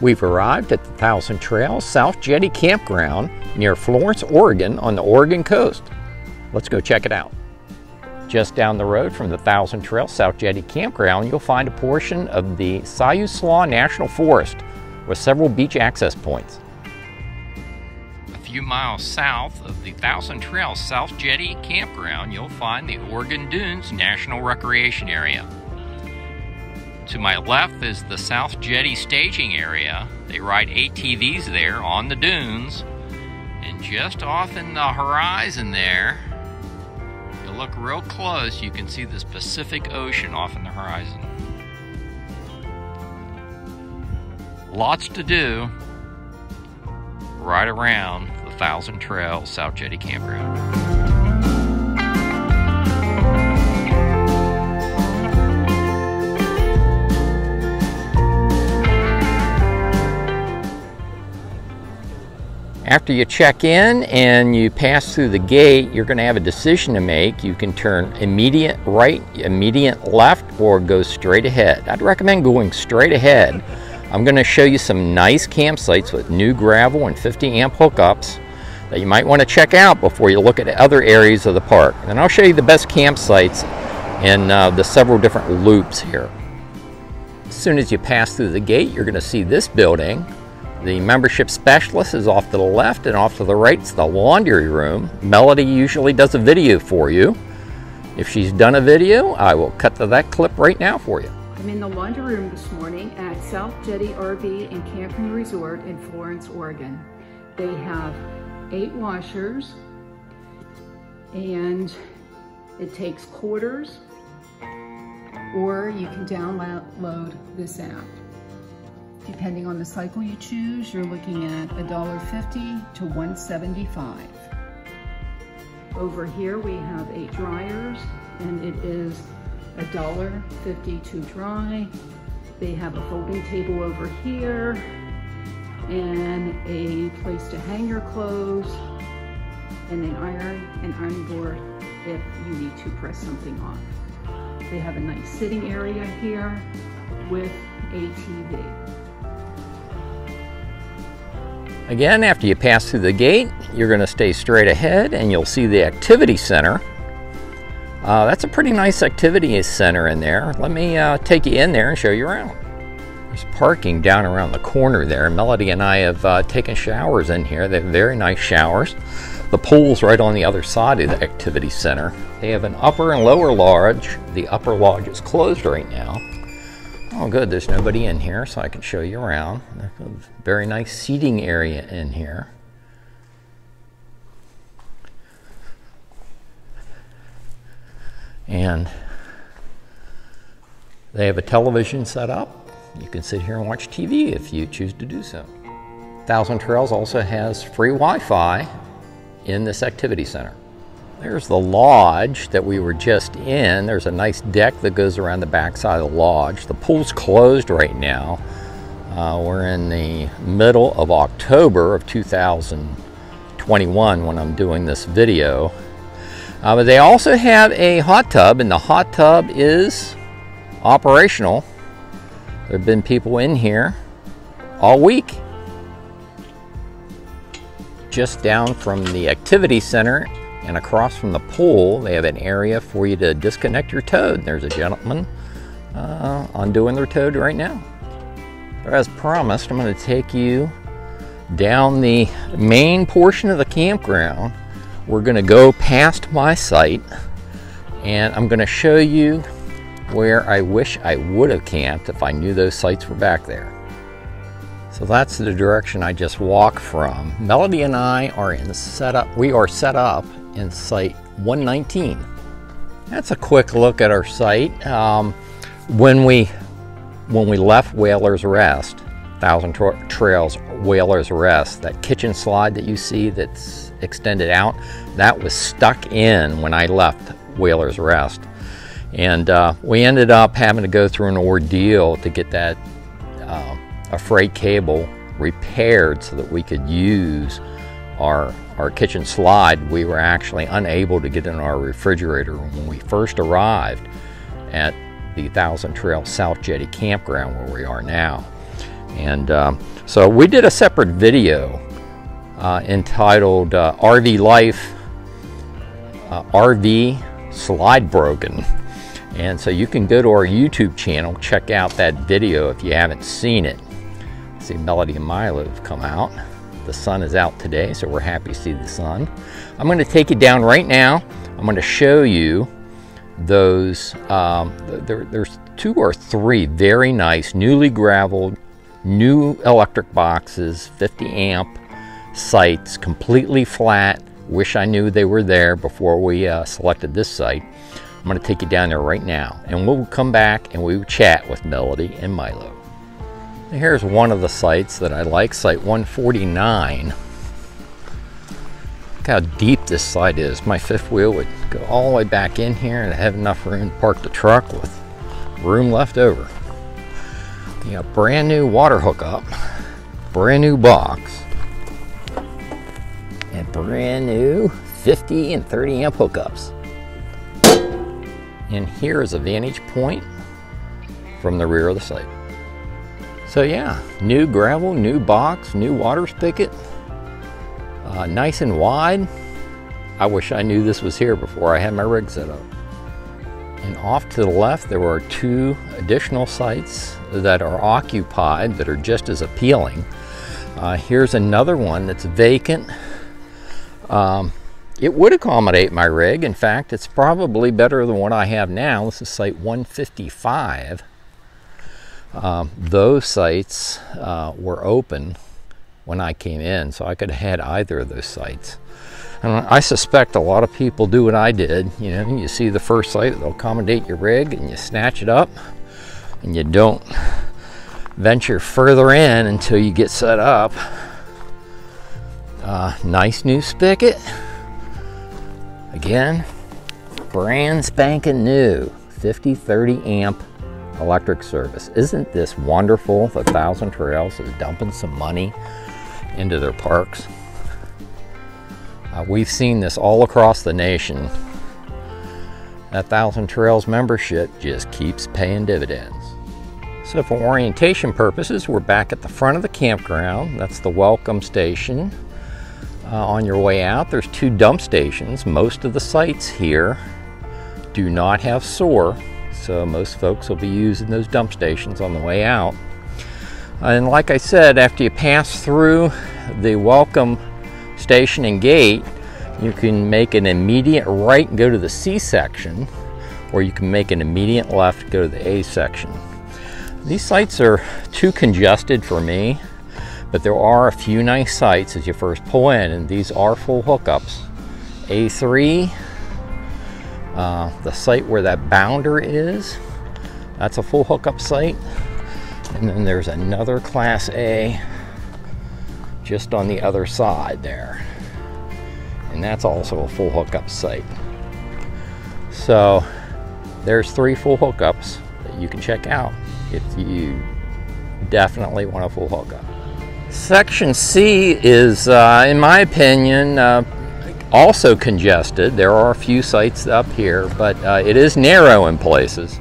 We've arrived at the Thousand Trails South Jetty Campground near Florence, Oregon on the Oregon coast. Let's go check it out. Just down the road from the Thousand Trails South Jetty Campground, you'll find a portion of the Siuslaw National Forest with several beach access points. A few miles south of the Thousand Trails South Jetty Campground, you'll find the Oregon Dunes National Recreation Area. To my left is the South Jetty staging area. They ride ATVs there on the dunes. And just off in the horizon there, if you look real close, you can see this Pacific Ocean off in the horizon. Lots to do right around the Thousand Trails South Jetty Campground. After you check in and you pass through the gate, you're going to have a decision to make. You can turn immediate right, immediate left, or go straight ahead. I'd recommend going straight ahead. I'm going to show you some nice campsites with new gravel and 50 amp hookups that you might want to check out before you look at other areas of the park. And I'll show you the best campsites in uh, the several different loops here. As soon as you pass through the gate, you're going to see this building the membership specialist is off to the left and off to the right is the laundry room. Melody usually does a video for you. If she's done a video, I will cut to that clip right now for you. I'm in the laundry room this morning at South Jetty RV and Camping Resort in Florence, Oregon. They have eight washers and it takes quarters or you can download this app. Depending on the cycle you choose, you're looking at $1.50 to $1.75. Over here we have eight dryers and it is $1.50 to dry. They have a folding table over here and a place to hang your clothes and an iron and iron board if you need to press something off. They have a nice sitting area here with a TV. Again, after you pass through the gate, you're going to stay straight ahead and you'll see the activity center. Uh, that's a pretty nice activity center in there. Let me uh, take you in there and show you around. There's parking down around the corner there. Melody and I have uh, taken showers in here. They're very nice showers. The pool's right on the other side of the activity center. They have an upper and lower lodge. The upper lodge is closed right now. Oh good, there's nobody in here so I can show you around. Very nice seating area in here. And they have a television set up. You can sit here and watch TV if you choose to do so. Thousand Trails also has free Wi-Fi in this activity center. There's the lodge that we were just in. There's a nice deck that goes around the backside of the lodge. The pool's closed right now. Uh, we're in the middle of October of 2021 when I'm doing this video. Uh, but they also have a hot tub and the hot tub is operational. There have been people in here all week. Just down from the activity center and across from the pool, they have an area for you to disconnect your toad. There's a gentleman uh, undoing their toad right now. As promised, I'm going to take you down the main portion of the campground. We're going to go past my site and I'm going to show you where I wish I would have camped if I knew those sites were back there. So that's the direction I just walked from. Melody and I are in setup. We are set up in site 119. That's a quick look at our site. Um, when we when we left Whalers Rest, Thousand Tra Trails Whalers Rest, that kitchen slide that you see that's extended out, that was stuck in when I left Whalers Rest. And uh, we ended up having to go through an ordeal to get that uh, a freight cable repaired so that we could use our, our kitchen slide, we were actually unable to get in our refrigerator when we first arrived at the Thousand Trail South Jetty campground where we are now. And um, So we did a separate video uh, entitled uh, RV Life uh, RV Slide Broken. And so you can go to our YouTube channel, check out that video if you haven't seen it. See Melody and Milo have come out. The sun is out today, so we're happy to see the sun. I'm going to take you down right now. I'm going to show you those, um, there, there's two or three very nice, newly graveled, new electric boxes, 50 amp sites, completely flat. Wish I knew they were there before we uh, selected this site. I'm going to take you down there right now, and we'll come back and we will chat with Melody and Milo. Here's one of the sites that I like, site 149. Look how deep this site is. My fifth wheel would go all the way back in here and have enough room to park the truck with room left over. You got brand new water hookup, brand new box, and brand new 50 and 30 amp hookups. And here is a vantage point from the rear of the site. So yeah, new gravel, new box, new water spigot, uh, nice and wide. I wish I knew this was here before I had my rig set up. And off to the left, there are two additional sites that are occupied that are just as appealing. Uh, here's another one that's vacant. Um, it would accommodate my rig. In fact, it's probably better than what I have now. This is site 155. Um, those sites uh, were open when I came in, so I could have had either of those sites. And I suspect a lot of people do what I did. You know, you see the first site, they'll accommodate your rig, and you snatch it up, and you don't venture further in until you get set up. Uh, nice new spigot. Again, brand spanking new, 50, 30 amp electric service. Isn't this wonderful that Thousand Trails is dumping some money into their parks? Uh, we've seen this all across the nation. That Thousand Trails membership just keeps paying dividends. So for orientation purposes, we're back at the front of the campground. That's the welcome station. Uh, on your way out, there's two dump stations. Most of the sites here do not have sewer, so most folks will be using those dump stations on the way out. And like I said, after you pass through the welcome station and gate, you can make an immediate right and go to the C section, or you can make an immediate left and go to the A section. These sites are too congested for me, but there are a few nice sites as you first pull in, and these are full hookups. A3, uh, the site where that bounder is, that's a full hookup site. And then there's another Class A just on the other side there. And that's also a full hookup site. So there's three full hookups that you can check out if you definitely want a full hookup. Section C is, uh, in my opinion, uh, also congested. There are a few sites up here, but uh, it is narrow in places.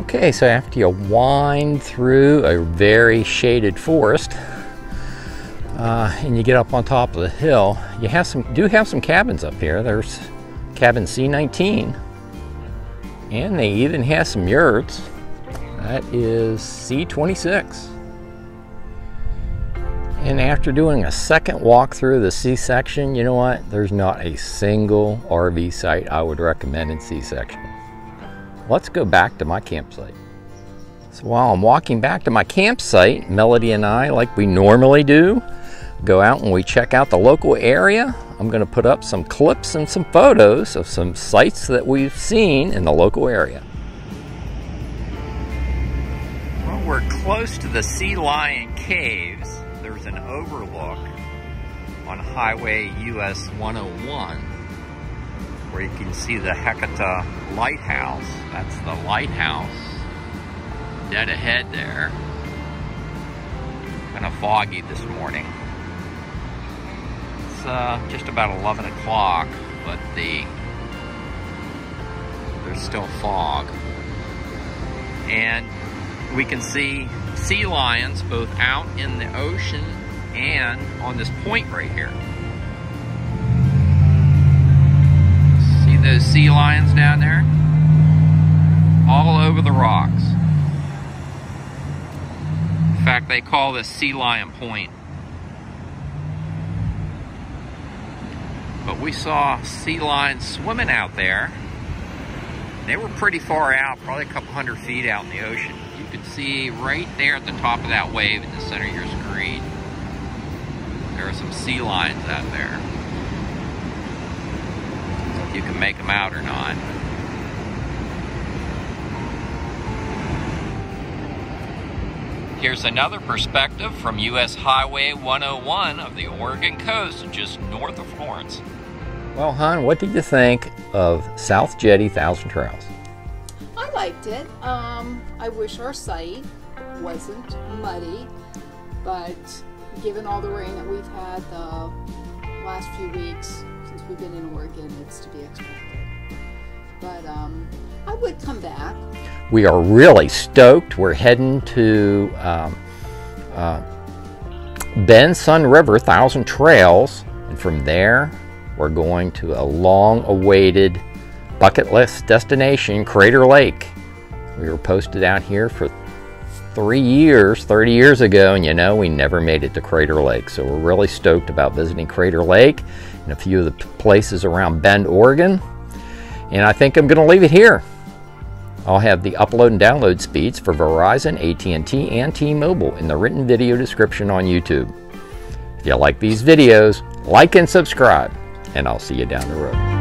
Okay, so after you wind through a very shaded forest, uh, and you get up on top of the hill, you have some do have some cabins up here. There's cabin C19, and they even have some yurts. That is C26. And after doing a second walk through the C section, you know what? There's not a single RV site I would recommend in C section. Let's go back to my campsite. So while I'm walking back to my campsite, Melody and I, like we normally do, go out and we check out the local area. I'm going to put up some clips and some photos of some sites that we've seen in the local area. Well, we're close to the Sea Lion Caves an overlook on Highway US 101 where you can see the Heceta Lighthouse. That's the lighthouse dead ahead there. Kind of foggy this morning. It's uh, just about 11 o'clock, but the there's still fog. And we can see sea lions both out in the ocean and on this point right here. See those sea lions down there? All over the rocks. In fact, they call this Sea Lion Point. But we saw sea lions swimming out there. They were pretty far out, probably a couple hundred feet out in the ocean. You can see right there at the top of that wave in the center of your screen, there are some sea lions out there. If you can make them out or not. Here's another perspective from US Highway 101 of the Oregon coast, just north of Florence. Well, hon, what did you think of South Jetty Thousand Trails? I liked it. Um, I wish our site wasn't muddy, but given all the rain that we've had the last few weeks since we've been in Oregon, it's to be expected. But um, I would come back. We are really stoked. We're heading to um, uh, Bend Sun River Thousand Trails, and from there we're going to a long awaited bucket list destination, Crater Lake. We were posted out here for three years, 30 years ago, and you know, we never made it to Crater Lake. So we're really stoked about visiting Crater Lake and a few of the places around Bend, Oregon. And I think I'm going to leave it here. I'll have the upload and download speeds for Verizon, AT&T, and T-Mobile in the written video description on YouTube. If you like these videos, like and subscribe, and I'll see you down the road.